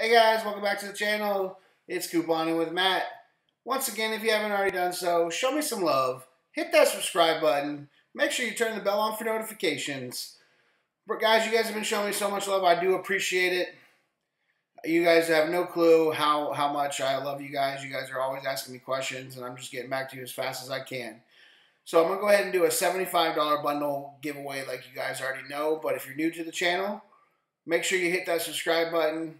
Hey guys, welcome back to the channel. It's Couponing with Matt. Once again, if you haven't already done so, show me some love. Hit that subscribe button. Make sure you turn the bell on for notifications. But guys, you guys have been showing me so much love. I do appreciate it. You guys have no clue how, how much I love you guys. You guys are always asking me questions, and I'm just getting back to you as fast as I can. So I'm going to go ahead and do a $75 bundle giveaway like you guys already know. But if you're new to the channel, make sure you hit that subscribe button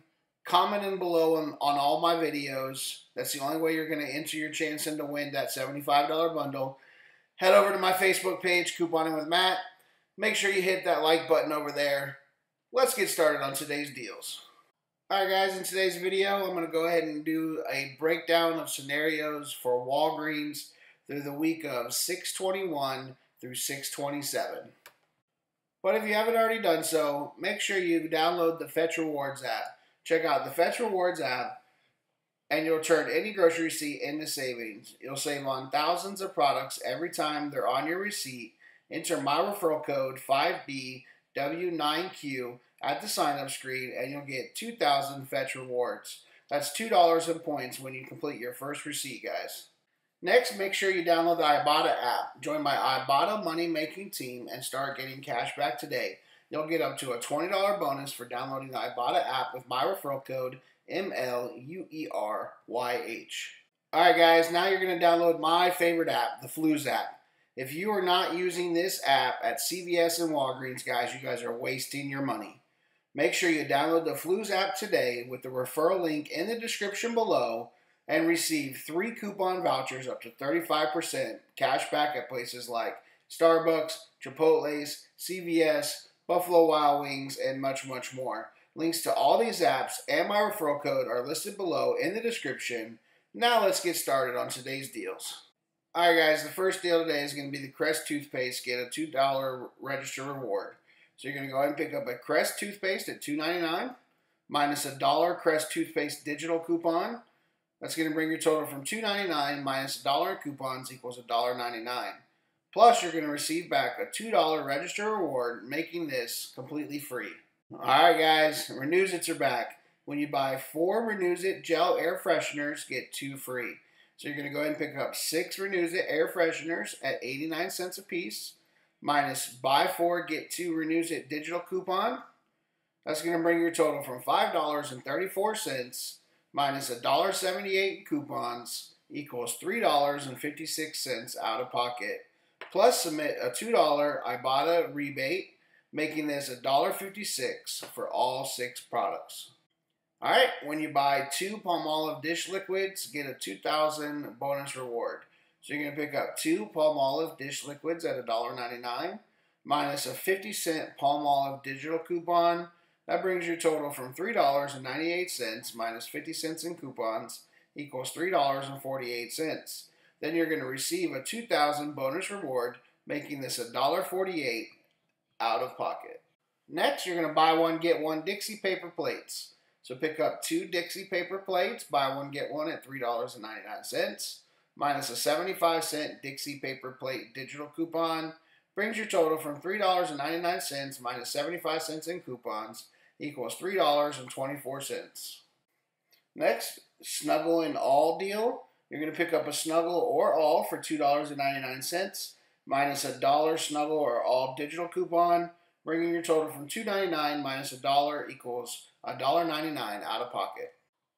commenting below on, on all my videos. That's the only way you're going to enter your chance in to win that $75 bundle. Head over to my Facebook page, Couponing with Matt. Make sure you hit that like button over there. Let's get started on today's deals. Alright guys, in today's video, I'm going to go ahead and do a breakdown of scenarios for Walgreens through the week of 621 through 627. But if you haven't already done so, make sure you download the Fetch Rewards app. Check out the Fetch Rewards app, and you'll turn any grocery receipt into savings. You'll save on thousands of products every time they're on your receipt. Enter my referral code 5BW9Q at the sign up screen, and you'll get 2,000 Fetch Rewards. That's $2 in points when you complete your first receipt, guys. Next, make sure you download the Ibotta app. Join my Ibotta money making team and start getting cash back today you'll get up to a $20 bonus for downloading the Ibotta app with my referral code MLUERYH. Alright, guys, now you're going to download my favorite app, the Fluz app. If you are not using this app at CVS and Walgreens, guys, you guys are wasting your money. Make sure you download the Fluz app today with the referral link in the description below and receive three coupon vouchers up to 35% cash back at places like Starbucks, Chipotle's, CVS, Buffalo Wild Wings, and much, much more. Links to all these apps and my referral code are listed below in the description. Now let's get started on today's deals. Alright guys, the first deal today is going to be the Crest toothpaste. Get a $2 register reward. So you're going to go ahead and pick up a Crest toothpaste at $2.99 minus a dollar Crest toothpaste digital coupon. That's going to bring your total from $2.99 minus a dollar coupons equals $1.99. Plus, you're going to receive back a $2 register reward, making this completely free. Alright guys, Renuzits are back. When you buy four Renuzit gel air fresheners, get two free. So you're going to go ahead and pick up six Renuzit air fresheners at 89 cents a piece, minus buy four, get two Renuzit digital coupon. That's going to bring your total from $5.34 minus $1.78 in coupons equals $3.56 out of pocket plus submit a $2 Ibotta rebate, making this $1.56 for all six products. All right, when you buy two Palmolive dish liquids, get a 2000 bonus reward. So you're going to pick up two Palmolive dish liquids at $1.99 minus a 50 cent Palmolive digital coupon. That brings your total from $3.98 minus 50 cents in coupons equals $3.48. Then you're going to receive a 2000 bonus reward, making this $1.48 out of pocket. Next, you're going to buy one, get one Dixie paper plates. So pick up two Dixie paper plates, buy one, get one at $3.99, minus a 75 cent Dixie paper plate digital coupon, brings your total from $3.99 minus 75 cents in coupons equals $3.24. Next, Snuggle and All deal. You're going to pick up a Snuggle or All for $2.99 minus a dollar Snuggle or All digital coupon, bringing your total from $2.99 minus a dollar equals $1.99 out of pocket.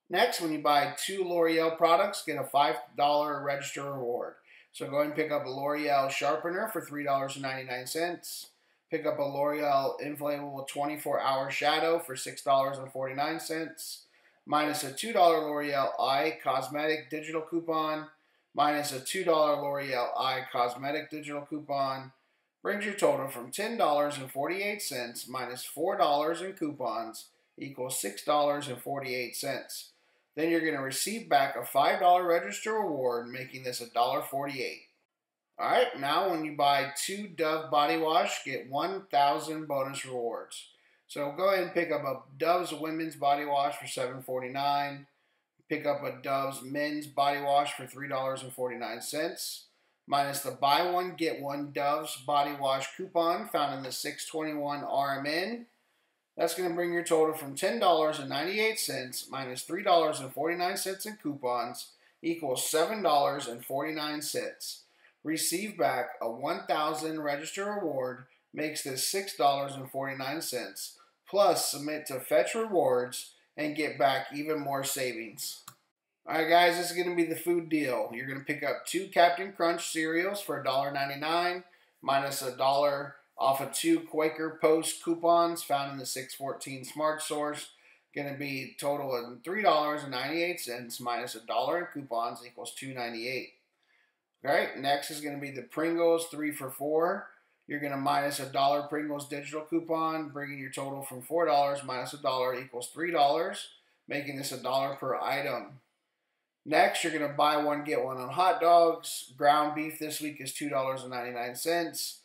Next, when you buy two L'Oreal products, get a $5 register reward. So go and pick up a L'Oreal sharpener for $3.99. Pick up a L'Oreal Infallible 24 hour shadow for $6.49 minus a $2 L'Oreal Eye Cosmetic digital coupon, minus a $2 L'Oreal Eye Cosmetic digital coupon, brings your total from $10.48 minus $4 in coupons equals $6.48. Then you're going to receive back a $5 register reward, making this $1.48. Alright, now when you buy two Dove body wash, get 1,000 bonus rewards. So go ahead and pick up a Dove's women's body wash for $7.49. Pick up a Dove's men's body wash for $3.49. Minus the buy one, get one Dove's body wash coupon found in the 621 RMN. That's going to bring your total from $10.98 minus $3.49 in coupons equals $7.49. Receive back a 1000 register reward makes this $6.49 plus submit to fetch rewards and get back even more savings. Alright guys, this is going to be the food deal. You're going to pick up two Captain Crunch cereals for $1.99 minus a dollar off of two Quaker Post coupons found in the 614 Smart Source. Going to be total of $3.98 minus a dollar in coupons equals $2.98. All right, next is going to be the Pringles 3 for 4. You're going to minus a dollar Pringles digital coupon, bringing your total from $4 minus a dollar equals $3, making this a dollar per item. Next, you're going to buy one, get one on hot dogs. Ground beef this week is $2.99.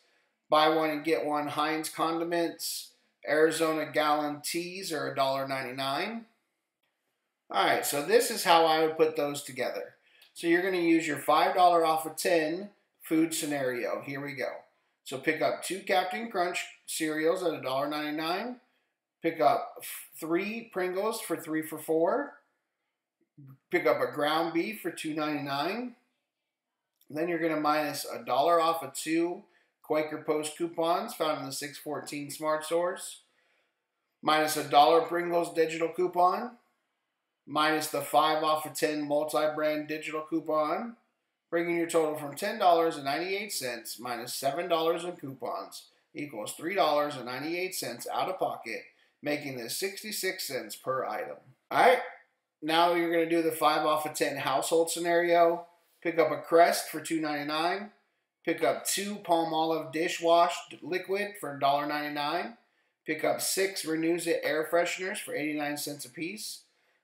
Buy one and get one Heinz condiments. Arizona gallon teas are $1.99. All right, so this is how I would put those together. So you're going to use your $5 off of 10 food scenario. Here we go. So pick up two Captain Crunch cereals at $1.99. Pick up three Pringles for three for four. Pick up a ground beef for $2.99. Then you're going to minus a dollar off of two Quaker Post coupons found in the 614 Smart Source, minus a dollar Pringles digital coupon, minus the 5 off of 10 multi brand digital coupon, bringing your total from $10.98 minus $7 in coupons equals $3.98 out of pocket, making this 66 cents per item. All right, now you're going to do the 5 off of 10 household scenario. Pick up a Crest for $2.99 Pick up two Palmolive dishwash liquid for $1.99. Pick up six Renuzit air fresheners for 89 cents a piece.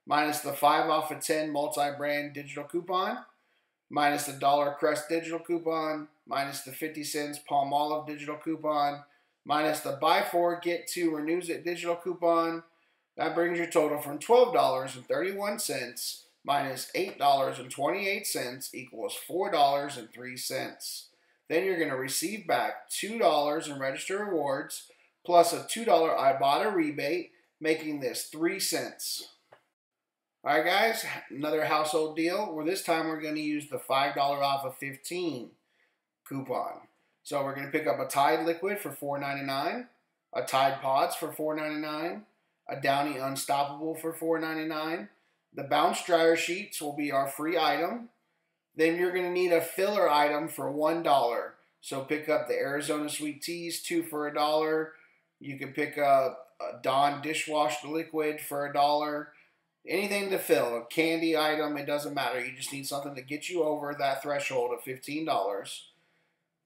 Minus the 5 off of 10 multi-brand digital coupon. Minus the dollar Crest digital coupon. Minus the 50 cents Palmolive digital coupon. Minus the buy four, get two Renuzit digital coupon. That brings your total from $12.31 minus $8.28 equals $4.03. Then you're going to receive back $2 in register rewards plus a $2 Ibotta rebate, making this 3 cents. All right, guys, another household deal where this time we're going to use the $5 off of 15 coupon. So we're going to pick up a Tide liquid for $4.99, a Tide Pods for $4.99, a Downy Unstoppable for $4.99. The Bounce Dryer Sheets will be our free item. Then you're going to need a filler item for $1. So pick up the Arizona Sweet Teas, two for a dollar. You can pick up a Dawn dishwasher liquid for a dollar. Anything to fill, a candy item, it doesn't matter. You just need something to get you over that threshold of $15.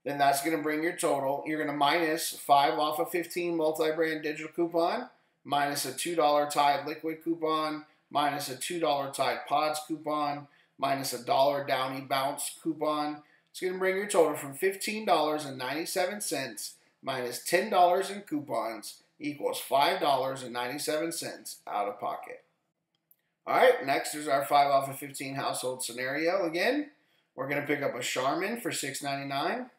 Then that's going to bring your total. You're going to minus 5 off of 15 multi-brand digital coupon, minus a $2 Tide liquid coupon, minus a $2 Tide Pods coupon, minus a dollar Downy Bounce coupon. It's going to bring your total from $15.97 minus $10 in coupons equals $5.97 out of pocket. All right, next is our 5 off of 15 household scenario again. We're going to pick up a Charmin for $6.99,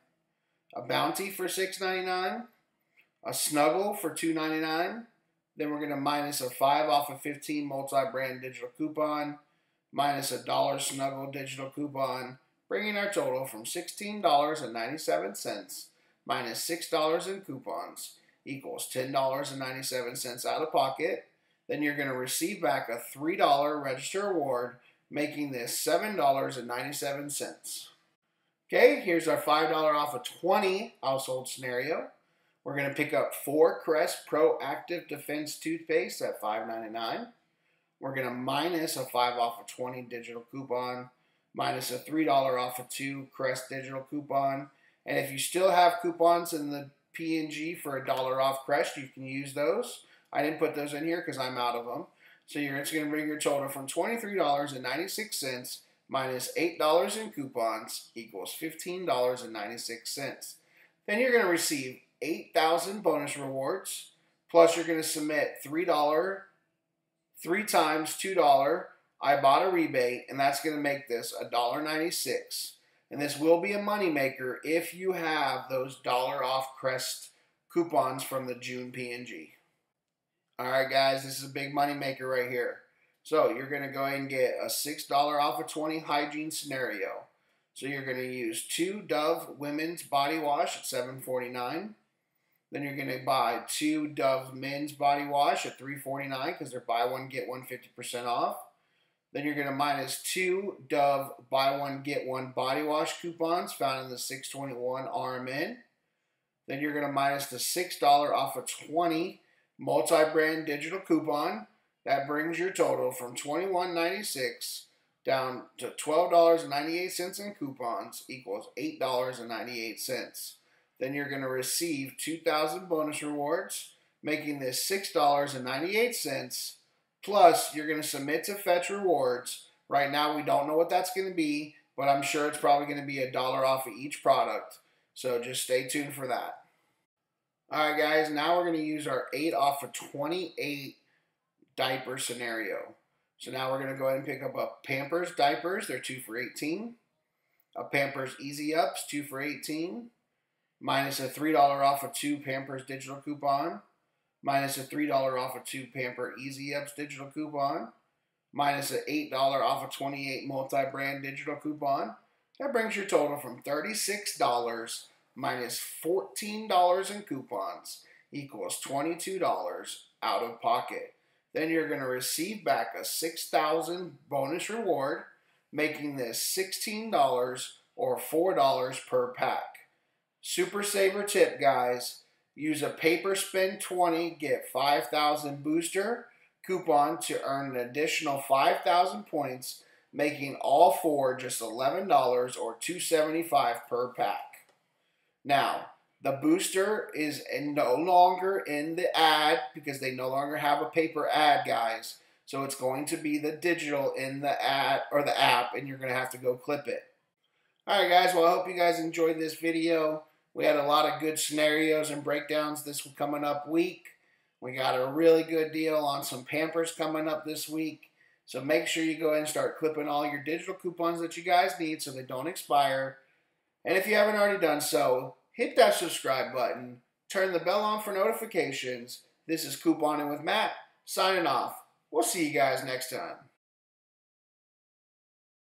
a Bounty for $6.99, a Snuggle for $2.99. Then we're going to minus a 5 off of 15 multi-brand digital coupon, minus a dollar snuggle digital coupon, bringing our total from $16.97 minus $6 in coupons equals $10.97 out of pocket. Then you're going to receive back a $3 register award, making this $7.97. Okay, here's our $5 off a 20 household scenario. We're going to pick up four Crest Pro Active Defense toothpaste at $5.99. We're going to minus a 5 off a 20 digital coupon, minus a $3 off a 2 Crest digital coupon. And if you still have coupons in the P&G for a dollar off Crest, you can use those. I didn't put those in here because I'm out of them. So you're it's going to bring your total from $23.96 minus $8 in coupons equals $15.96. Then you're going to receive 8,000 bonus rewards, plus you're going to submit $3 three times $2 Ibotta rebate, and that's going to make this $1.96. And this will be a moneymaker if you have those dollar off crest coupons from the June P&G. All right, guys, this is a big money maker right here. So you're going to go ahead and get a $6 off of 20 hygiene scenario. So you're going to use two Dove women's body wash at 7.49. Then you're going to buy two Dove men's body wash at 3.49 because they're buy one get one 50% off. Then you're going to minus two Dove buy one get one body wash coupons found in the 621 RMN. Then you're going to minus the $6 off of 20 multi-brand digital coupon. That brings your total from $21.96 down to $12.98 in coupons equals $8.98. Then you're going to receive 2,000 bonus rewards, making this $6.98. Plus, you're going to submit to Fetch Rewards. Right now, we don't know what that's going to be, but I'm sure it's probably going to be a dollar off of each product. So just stay tuned for that. All right, guys, now we're going to use our 8 off of 28 diaper scenario. So now we're going to go ahead and pick up a Pampers diapers. They're 2 for 18. A Pampers Easy Ups, 2 for 18. Minus a $3 off of 2 Pampers digital coupon. Minus a $3 off of 2 Pamper Easy Ups digital coupon. Minus a $8 off of 28 multi-brand digital coupon. That brings your total from $36 minus $14 in coupons equals $22 out of pocket. Then you're going to receive back a 6000 bonus reward, making this $16 or $4 per pack. Super Saver tip, guys. Use a paper spin 20, get 5,000 booster coupon to earn an additional 5,000 points, making all four just $11 or $2.75 per pack. Now, the booster is no longer in the ad because they no longer have a paper ad, guys. So it's going to be the digital in the ad or the app, and you're going to have to go clip it. All right, guys. Well, I hope you guys enjoyed this video. We had a lot of good scenarios and breakdowns this coming up week. We got a really good deal on some Pampers coming up this week. So make sure you go ahead and start clipping all your digital coupons that you guys need so they don't expire. And if you haven't already done so, hit that subscribe button, turn the bell on for notifications. This is Couponing with Matt, signing off. We'll see you guys next time.